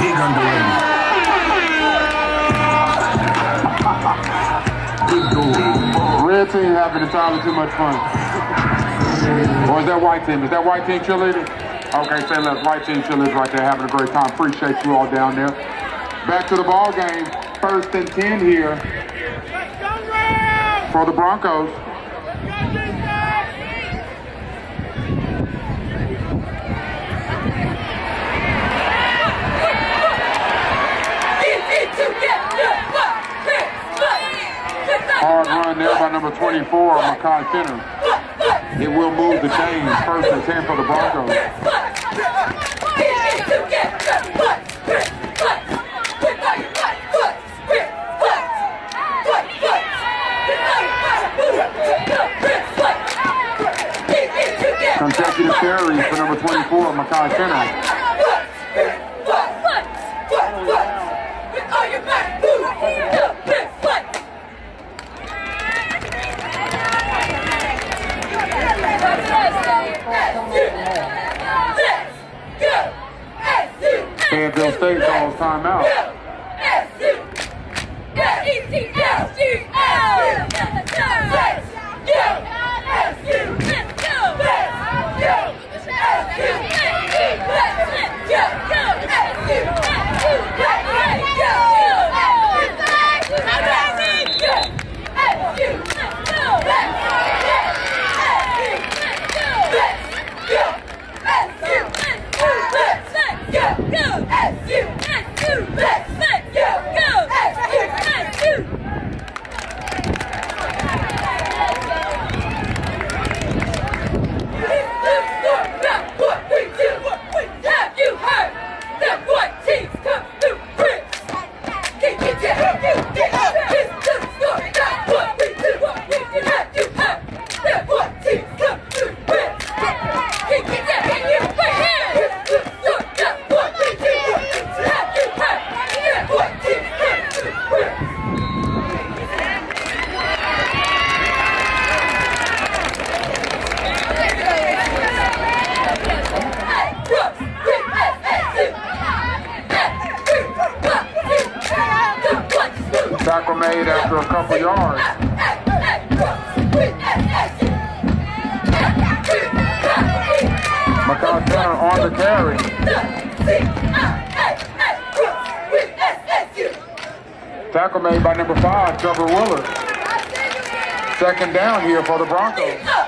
Big underrated. Big goal. Red team having entirely too much fun. Or is that white team? Is that white team cheerleading? Okay, say less. White team cheerleaders right there having a great time. Appreciate you all down there. Back to the ball game. First and 10 here for the Broncos. 24 Makai Center. It will move the chains. First and 10 for the Broncos. Consecutive carries for number 24, Makai Center. Fayetteville State calls timeout. Tackle after a couple yards. Makai Finner on the carry. Tackle made by number five, Trevor Willard. Second down here for the Broncos.